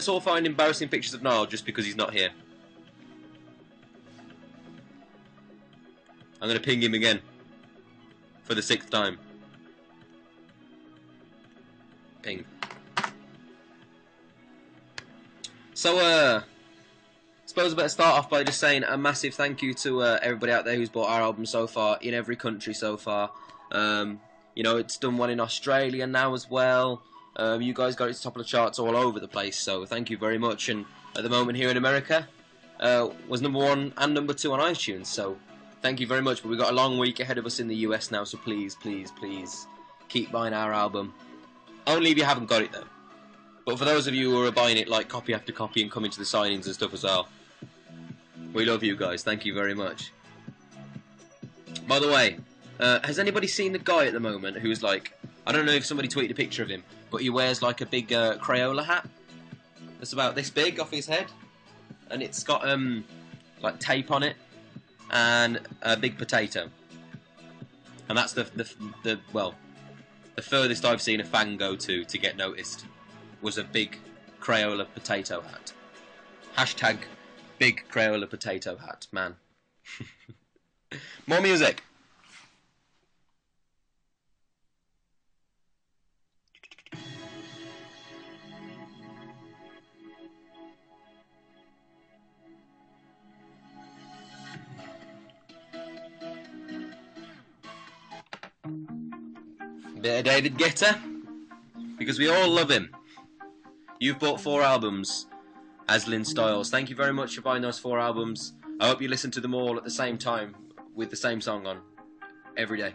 Let's all find embarrassing pictures of Niall just because he's not here. I'm going to ping him again. For the sixth time. Ping. So, uh, suppose I better start off by just saying a massive thank you to uh, everybody out there who's bought our album so far, in every country so far. Um, you know, it's done well in Australia now as well. Um, you guys got it to top of the charts all over the place, so thank you very much. And at the moment here in America, uh, was number one and number two on iTunes, so thank you very much. But we've got a long week ahead of us in the US now, so please, please, please keep buying our album. Only if you haven't got it though. But for those of you who are buying it like copy after copy and coming to the signings and stuff as well, we love you guys. Thank you very much. By the way, uh, has anybody seen the guy at the moment who's like, I don't know if somebody tweeted a picture of him, but he wears like a big uh, Crayola hat that's about this big off his head, and it's got um like tape on it and a big potato, and that's the the, the well the furthest I've seen a fan go to to get noticed was a big Crayola potato hat. Hashtag big Crayola potato hat, man. More music. Bit of David Guetta, because we all love him. You've bought four albums, Aslin Styles. Thank you very much for buying those four albums. I hope you listen to them all at the same time with the same song on every day.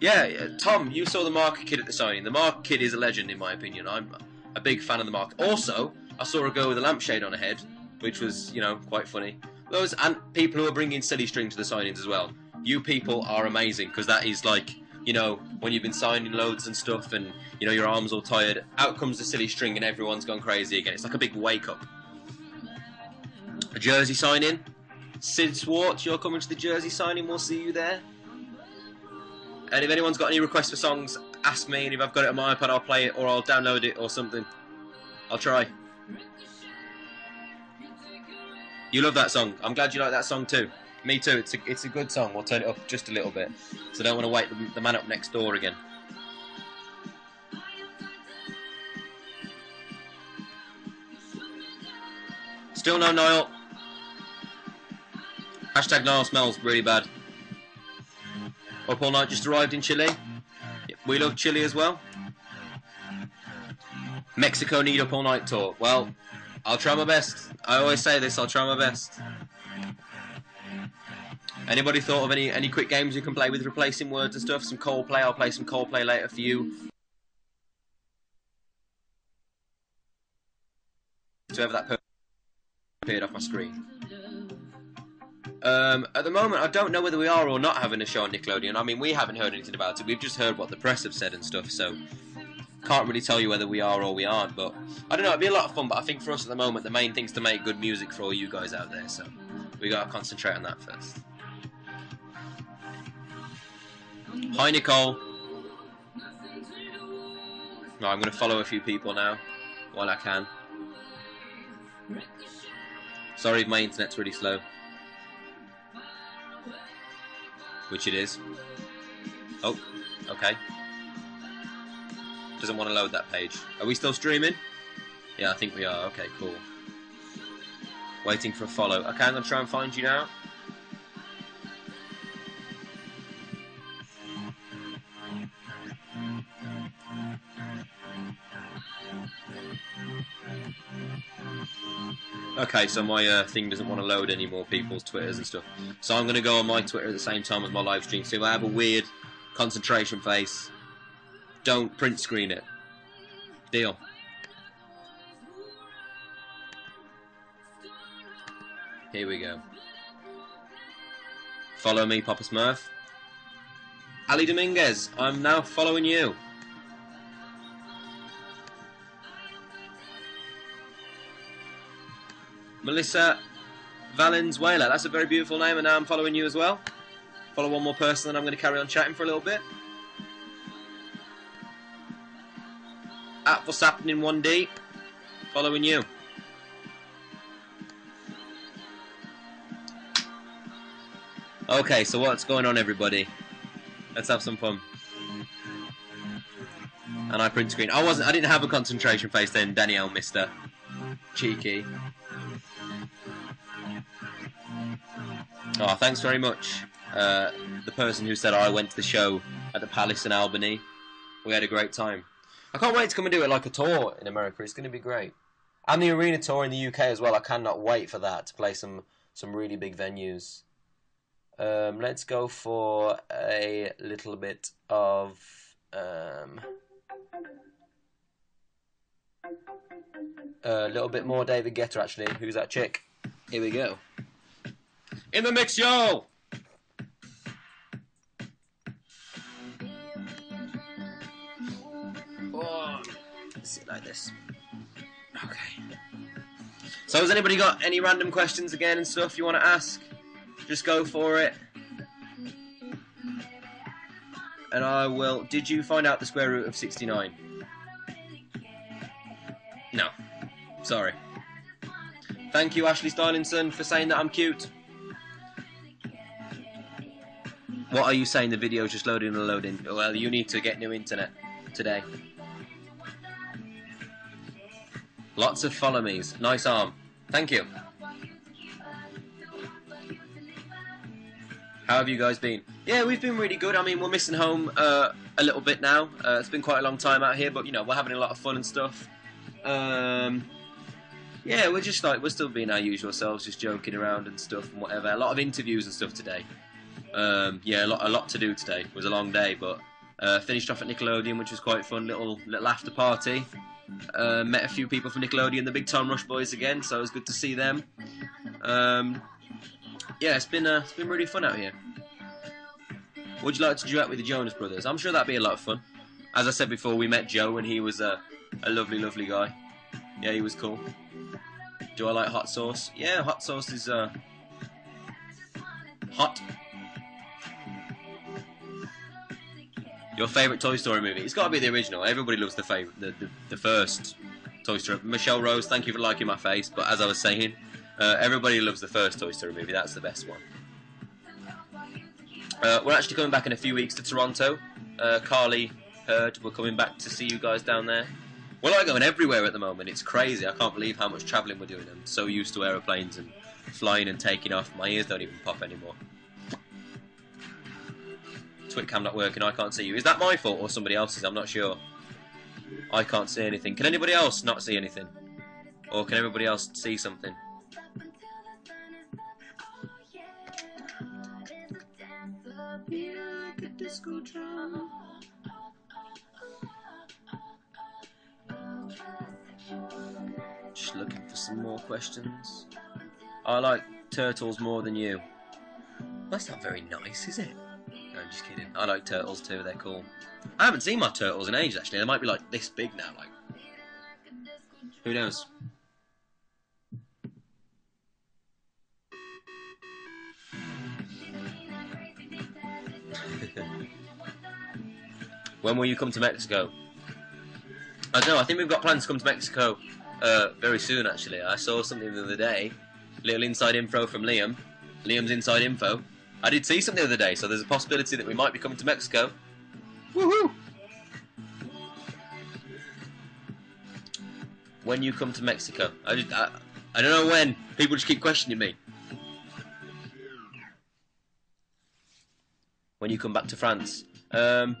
Yeah, yeah, Tom, you saw the Mark Kid at the signing. The Mark Kid is a legend, in my opinion. I'm a big fan of the Mark. Also, I saw a girl with a lampshade on her head, which was, you know, quite funny. Those and people who are bringing silly string to the signings as well. You people are amazing because that is like, you know, when you've been signing loads and stuff, and you know your arms all tired. Out comes the silly string, and everyone's gone crazy again. It's like a big wake up. A jersey signing. Sid Swartz, you're coming to the jersey signing. We'll see you there. And if anyone's got any requests for songs, ask me, and if I've got it on my iPad, I'll play it, or I'll download it, or something. I'll try. You love that song. I'm glad you like that song too. Me too. It's a, it's a good song. We'll turn it up just a little bit. So don't want to wake the, the man up next door again. Still no Niall. Hashtag Niall smells really bad. Up all night just arrived in Chile. We love Chile as well. Mexico need up all night tour. Well, I'll try my best. I always say this, I'll try my best. Anybody thought of any any quick games you can play with replacing words and stuff? Some Coldplay, I'll play some Coldplay later for you. Have that appeared off my screen. Um, at the moment, I don't know whether we are or not having a show on Nickelodeon. I mean, we haven't heard anything about it. We've just heard what the press have said and stuff, so can't really tell you whether we are or we aren't. But I don't know. It'd be a lot of fun. But I think for us at the moment, the main thing's to make good music for all you guys out there. So we gotta concentrate on that first. Hi, Nicole. No, I'm gonna follow a few people now while I can. Sorry if my internet's really slow. Which it is. Oh, okay. Doesn't want to load that page. Are we still streaming? Yeah, I think we are. Okay, cool. Waiting for a follow. Okay, I'm going to try and find you now. Okay, so my uh, thing doesn't want to load any more people's Twitters and stuff. So I'm going to go on my Twitter at the same time as my live stream. So if I have a weird concentration face, don't print screen it. Deal. Here we go. Follow me, Papa Smurf. Ali Dominguez, I'm now following you. Melissa Valenzuela. That's a very beautiful name, and now I'm following you as well. Follow one more person, and I'm going to carry on chatting for a little bit. at what's happening one deep. Following you. Okay, so what's going on, everybody? Let's have some fun. And I print screen. I wasn't. I didn't have a concentration face then, Danielle, Mister Cheeky. Oh, thanks very much. Uh, the person who said I went to the show at the Palace in Albany. We had a great time. I can't wait to come and do it like a tour in America. It's going to be great. And the arena tour in the UK as well. I cannot wait for that to play some some really big venues. Um, let's go for a little bit of. Um, a little bit more David Guetta, actually. Who's that chick? Here we go. In the mix, yo! Oh, sit like this. Okay. So, has anybody got any random questions again and stuff you want to ask? Just go for it. And I will. Did you find out the square root of 69? No. Sorry. Thank you, Ashley Stylinson, for saying that I'm cute. What are you saying? The video's just loading and loading. Well, you need to get new internet today. Lots of follow me's. Nice arm. Thank you. How have you guys been? Yeah, we've been really good. I mean, we're missing home uh, a little bit now. Uh, it's been quite a long time out here, but you know, we're having a lot of fun and stuff. Um, yeah, we're just like we're still being our usual selves, just joking around and stuff and whatever. A lot of interviews and stuff today. Um, yeah, a lot, a lot to do today. It was a long day, but uh, finished off at Nickelodeon, which was quite fun. Little little after party. Uh, met a few people from Nickelodeon, the Big Time Rush boys again, so it was good to see them. Um, yeah, it's been uh, it's been really fun out here. Would you like to duet with the Jonas Brothers? I'm sure that'd be a lot of fun. As I said before, we met Joe and he was a, a lovely, lovely guy. Yeah, he was cool. Do I like hot sauce? Yeah, hot sauce is uh, hot. Your favourite Toy Story movie? It's got to be the original. Everybody loves the the, the, the first Toy Story. Michelle Rose, thank you for liking my face. But as I was saying, uh, everybody loves the first Toy Story movie. That's the best one. Uh, we're actually coming back in a few weeks to Toronto. Uh, Carly heard we're coming back to see you guys down there. We're like going everywhere at the moment. It's crazy. I can't believe how much travelling we're doing. I'm so used to aeroplanes and flying and taking off. My ears don't even pop anymore. Twitcam not working. I can't see you. Is that my fault or somebody else's? I'm not sure. I can't see anything. Can anybody else not see anything? Or can everybody else see something? Just looking for some more questions. I like turtles more than you. That's not very nice, is it? No, I'm just kidding. I like turtles too, they're cool. I haven't seen my turtles in ages actually. They might be like this big now, like who knows? when will you come to Mexico? I don't know, I think we've got plans to come to Mexico uh, very soon actually. I saw something the other day. Little inside info from Liam. Liam's inside info. I did see something the other day, so there's a possibility that we might be coming to Mexico. Woohoo! When you come to Mexico, I, just, I, I don't know when. People just keep questioning me. When you come back to France, um,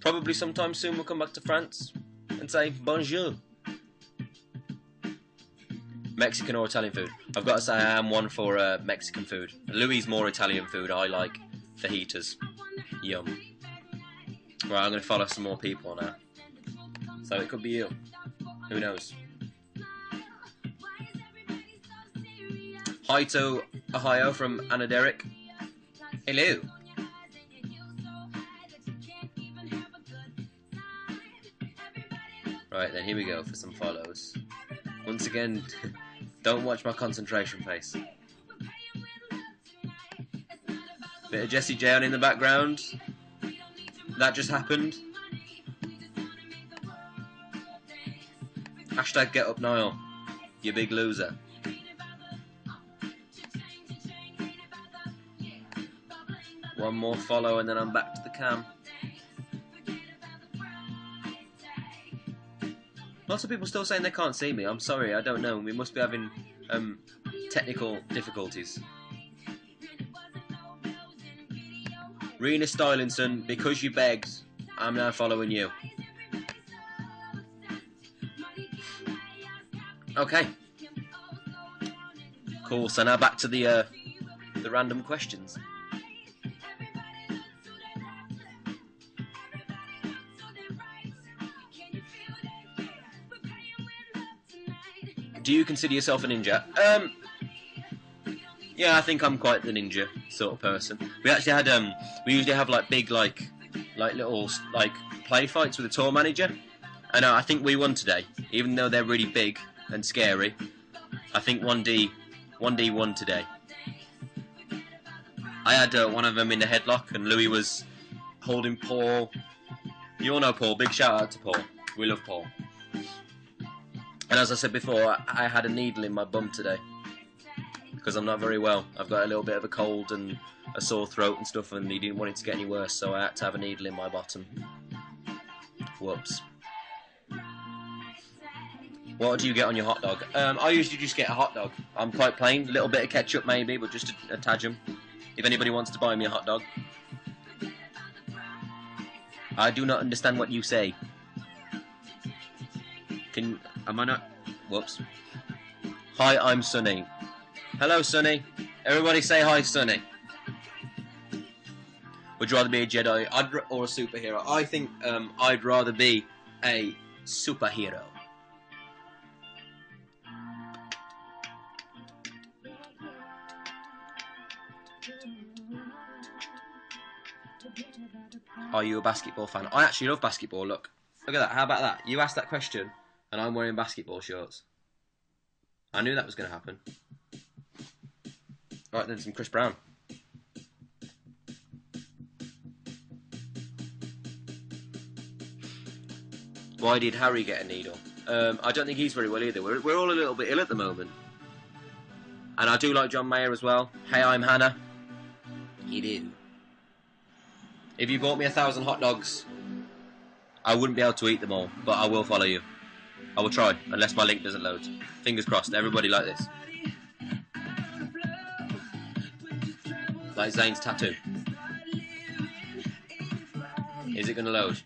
probably sometime soon we'll come back to France and say bonjour. Mexican or Italian food? I've got to say I am one for uh, Mexican food. Louis more Italian food. I like fajitas. Yum. Right, I'm going to follow some more people now. So it could be you. Who knows? Hi to Ohio from Anna Derrick. Hello. Right, then here we go for some follows. Once again, don't watch my concentration face. Bit of Jessie J on in the background. That just happened. Hashtag get up Niall. You big loser. One more follow and then I'm back to the cam. Lots of people still saying they can't see me. I'm sorry, I don't know. We must be having um, technical difficulties. Rena Stylinson, because you begged, I'm now following you. Okay. Cool. So now back to the uh, the random questions. Do you consider yourself a ninja? Um, yeah, I think I'm quite the ninja sort of person. We actually had um, we usually have like big like like little like play fights with the tour manager, and uh, I think we won today, even though they're really big and scary. I think one D, one D won today. I had uh, one of them in the headlock, and Louis was holding Paul. You all know Paul. Big shout out to Paul. We love Paul. And as I said before, I had a needle in my bum today because I'm not very well. I've got a little bit of a cold and a sore throat and stuff, and he didn't want it to get any worse, so I had to have a needle in my bottom. Whoops. What do you get on your hot dog? Um, I usually just get a hot dog. I'm quite plain, a little bit of ketchup maybe, but just a, a tadgum. If anybody wants to buy me a hot dog. I do not understand what you say. Can am I not? Whoops. Hi, I'm Sunny. Hello, Sunny. Everybody say hi, Sunny. Would you rather be a Jedi or a superhero? I think um, I'd rather be a superhero. Are you a basketball fan? I actually love basketball. Look, look at that. How about that? You asked that question, and I'm wearing basketball shorts. I knew that was going to happen. All right, then, some Chris Brown. Why did Harry get a needle? Um, I don't think he's very well either. We're, we're all a little bit ill at the moment. And I do like John Mayer as well. Hey, I'm Hannah. You do. If you bought me a thousand hot dogs, I wouldn't be able to eat them all, but I will follow you. I will try, unless my link doesn't load. Fingers crossed, everybody like this. Like Zayn's tattoo. Is it going to load?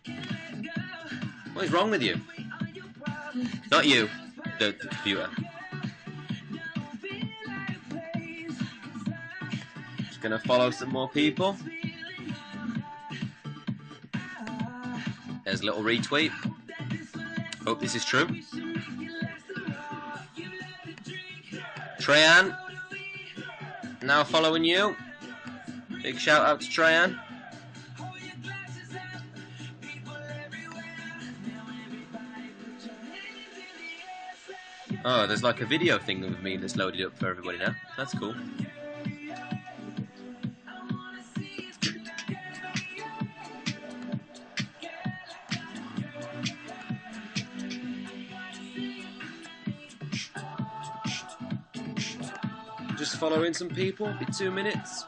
What is wrong with you? Not you, the, the computer. Just going to follow some more people. There's a little retweet. Hope this is true. Treyan, now following you. Big shout out to Treyan. Oh, there's like a video thing with me that's loaded up for everybody now. That's cool. Just following some people, be two minutes.